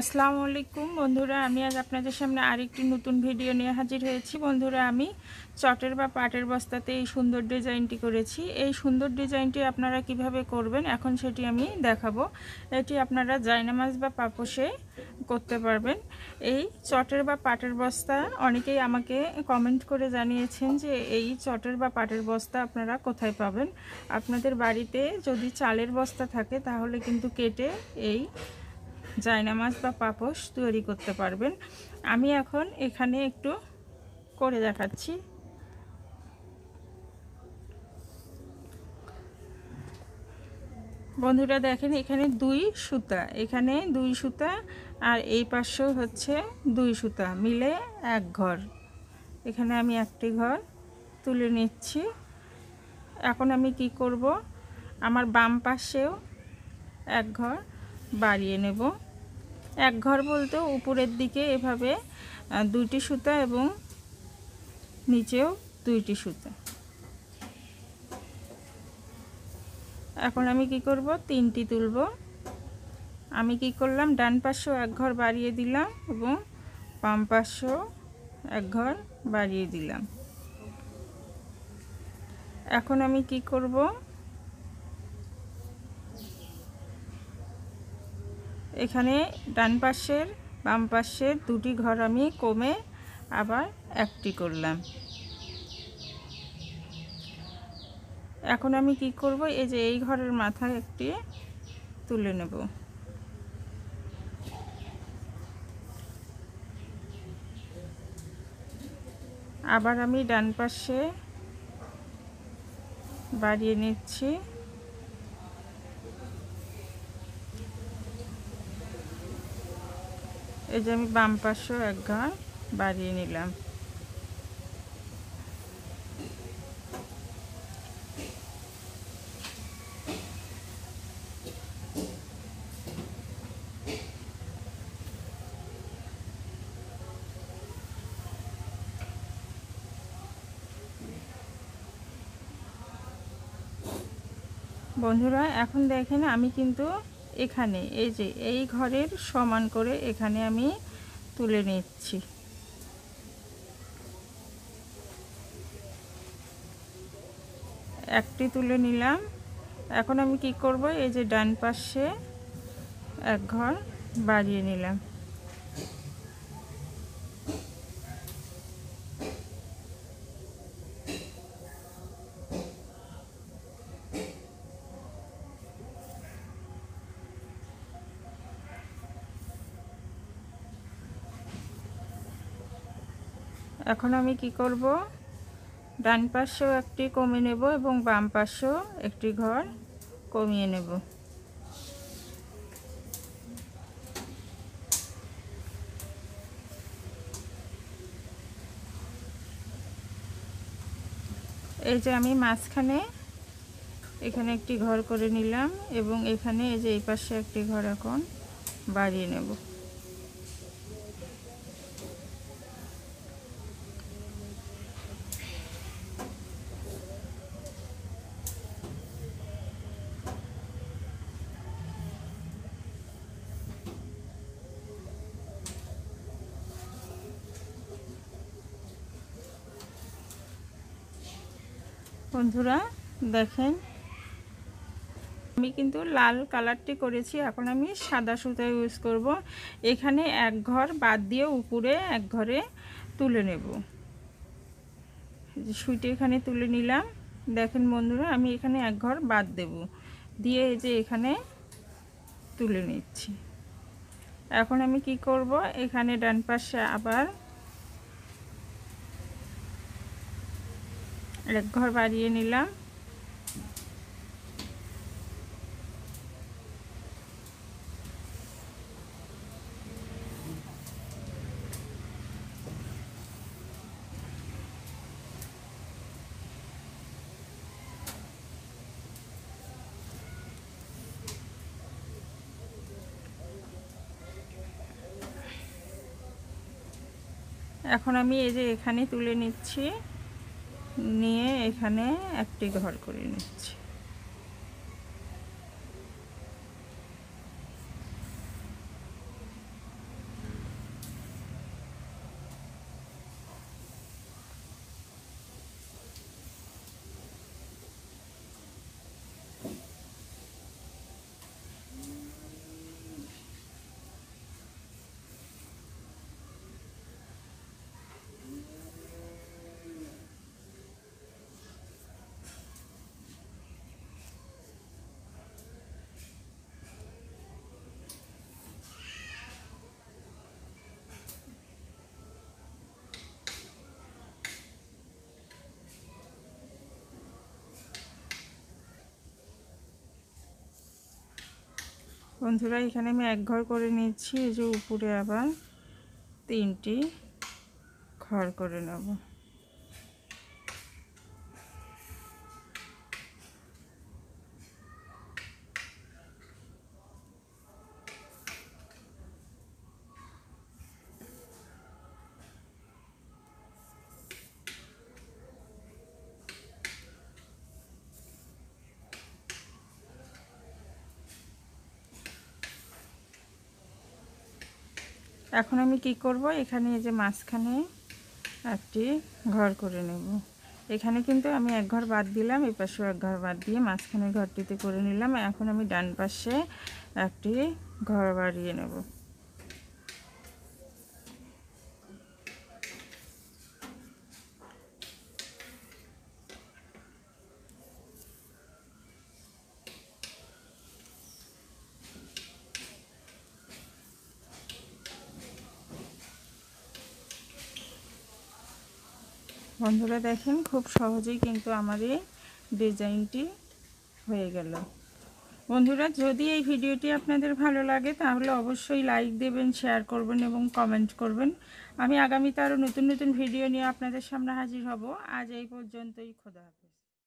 আসসালামু আলাইকুম বন্ধুরা, আমি আজ আপনাদের সামনে আরেকটি নতুন ভিডিও নিয়ে হাজির হয়েছি। বন্ধুরা, আমি চটের বা পাটের বস্তাতে এই সুন্দর ডিজাইনটি করেছি। এই সুন্দর ডিজাইনটি আপনারা কীভাবে করবেন এখন সেটি আমি দেখাবো। এটি আপনারা জায়নামাজ বা পাপোশে করতে পারবেন। এই চটের বা পাটের বস্তা, অনেকেই আমাকে কমেন্ট করে জানিয়েছেন যে এই চটের বা পাটের বস্তা আপনারা কোথায় পাবেন। আপনাদের বাড়িতে যদি চালের বস্তা থাকে তাহলে কিন্তু কেটে এই জায়নামাজ বা পাপোশ তৈরি করতে পারবেন। আমি এখন এখানে একটু করে দেখাচ্ছি। বন্ধুরা দেখেন, এখানে দুই সুতা, এখানে দুই সুতা আর এই পাশেও হচ্ছে দুই সুতা মিলে এক ঘর। এখানে আমি একটি ঘর তুলে নিচ্ছি। এখন আমি কি করব? আমার বাম পাশেও এক ঘর বাড়িয়ে নেব। এক ঘর বলতে উপরের দিকে এভাবে দুইটি সুতা এবং নিচেও দুইটি সুতা। এখন আমি কি করব? তিনটি তুলব। আমি কি করলাম? ডান পাশেও এক ঘর বাড়িয়ে দিলাম এবং বাম পাশেও এক ঘর বাড়িয়ে দিলাম। এখন আমি কি করব? এখানে ডান পাশের, বাম পাশের দুটি ঘর আমি কমে আবার একটি করলাম। এখন আমি কি করব? এই যে এই ঘরের মাথায় একটি তুলে নেব। আবার আমি ডান পাশে বাড়িয়ে নিচ্ছি। এই যে আমি বাম পাশেও এক ঘর বাড়িয়ে নিলাম। বন্ধুরা এখন দেখেন আমি কিন্তু এখানে, এই যে এই ঘরের সমান করে এখানে আমি তুলে নিচ্ছি। একটি তুলে নিলাম। এখন আমি কি করব? এই যে ডান পাশে এক ঘর বাড়িয়ে নিলাম। এখন আমি কি করব? ডান পাশেও একটি কমিয়ে নেব এবং বাম পাশেও একটি ঘর কমিয়ে নেব। এই যে আমি মাঝখানে এখানে একটি ঘর করে নিলাম এবং এখানে এই যে এই পাশে একটি ঘর এখন বাড়িয়ে নেব। বন্ধুরা, দেখেন। আমি কিন্তু লাল কালারটি করেছি, এখন আমি সাদা সুতা ইউজ করব। এখানে এক ঘর বাদ দিয়ে উপরে এক ঘরে তুলে নেব। সুইটি এখানে তুলে নিলাম। দেখেন বন্ধুরা, আমি এখানে এক ঘর বাদ দেব। দিয়ে এই যে এখানে তুলে নিচ্ছি। এখন আমি কি করব? এখানে ডান পাশে আবার এক ঘর বাড়িয়ে নিলাম। এখন আমি এই যে এখানে তুলে নিচ্ছি। নিয়ে এখানে একটি ঘর করে নিচ্ছি। বন্ধুরা, এখানে আমি এক ঘর করে নিচ্ছি এই যে উপরে আবার তিনটি ঘর করে নেব। এখন আমি কি করব? এখানে এই যে মাঝখানে একটি ঘর করে নেব। এখানে কিন্তু আমি এক ঘর বাদ দিলাম, এই পাশেও এক ঘর বাদ দিয়ে মাঝখানে ঘরটিতে করে নিলাম। এখন আমি ডান পাশে একটি ঘর বাড়িয়ে নেব। বন্ধুরা দেখেন, খুব সহজেই কিন্তু আমার এই ডিজাইনটি হয়ে গেল। বন্ধুরা, যদি এই ভিডিওটি আপনাদের ভালো লাগে, তাহলে অবশ্যই লাইক দেবেন, শেয়ার করবেন এবং কমেন্ট করবেন। আমি আগামীতে আরও নতুন নতুন ভিডিও নিয়ে আপনাদের সামনে হাজির হব। আজ এই পর্যন্তই, খোদা